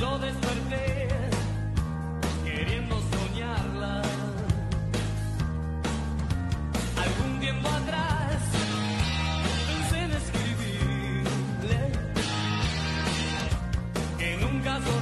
yo desperté queriendo soñarla. Algún tiempo atrás pensé en escribirle que nunca soñé.